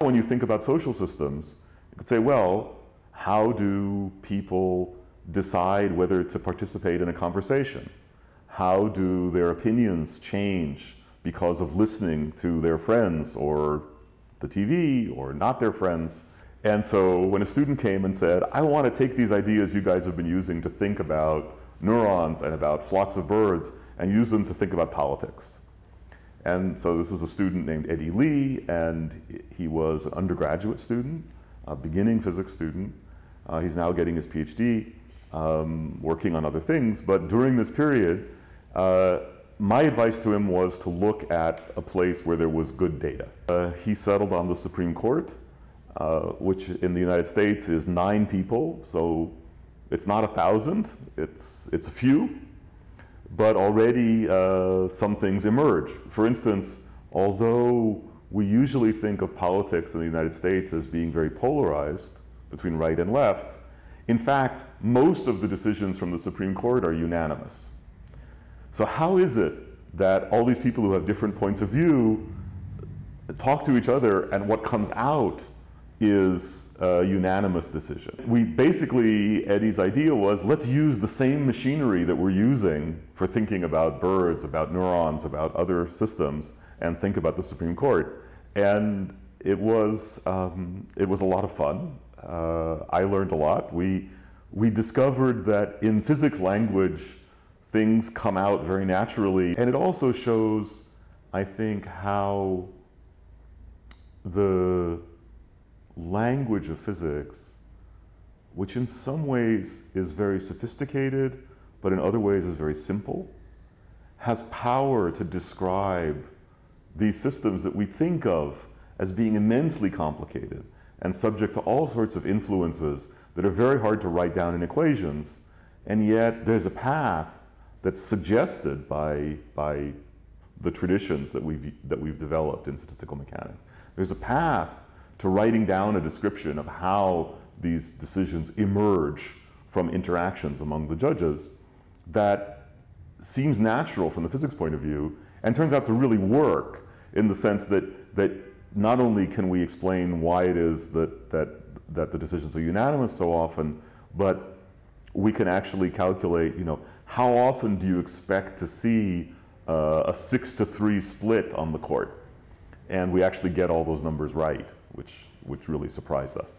when you think about social systems, you could say, well, how do people decide whether to participate in a conversation? How do their opinions change because of listening to their friends or the TV or not their friends? And so when a student came and said, I want to take these ideas you guys have been using to think about neurons and about flocks of birds and use them to think about politics. And so this is a student named Eddie Lee, and he was an undergraduate student, a beginning physics student. Uh, he's now getting his PhD, um, working on other things. But during this period, uh, my advice to him was to look at a place where there was good data. Uh, he settled on the Supreme Court, uh, which in the United States is nine people, so it's not a thousand, it's, it's a few but already uh, some things emerge. For instance, although we usually think of politics in the United States as being very polarized between right and left, in fact, most of the decisions from the Supreme Court are unanimous. So how is it that all these people who have different points of view talk to each other and what comes out is a unanimous decision. We basically, Eddie's idea was let's use the same machinery that we're using for thinking about birds, about neurons, about other systems, and think about the Supreme Court. And it was, um, it was a lot of fun. Uh, I learned a lot. We, we discovered that in physics language, things come out very naturally. And it also shows, I think, how the language of physics, which in some ways is very sophisticated, but in other ways is very simple, has power to describe these systems that we think of as being immensely complicated and subject to all sorts of influences that are very hard to write down in equations. And yet there's a path that's suggested by, by the traditions that we've, that we've developed in statistical mechanics. There's a path to writing down a description of how these decisions emerge from interactions among the judges that seems natural from the physics point of view and turns out to really work in the sense that, that not only can we explain why it is that, that, that the decisions are unanimous so often, but we can actually calculate, you know, how often do you expect to see uh, a six to three split on the court? And we actually get all those numbers right which, which really surprised us.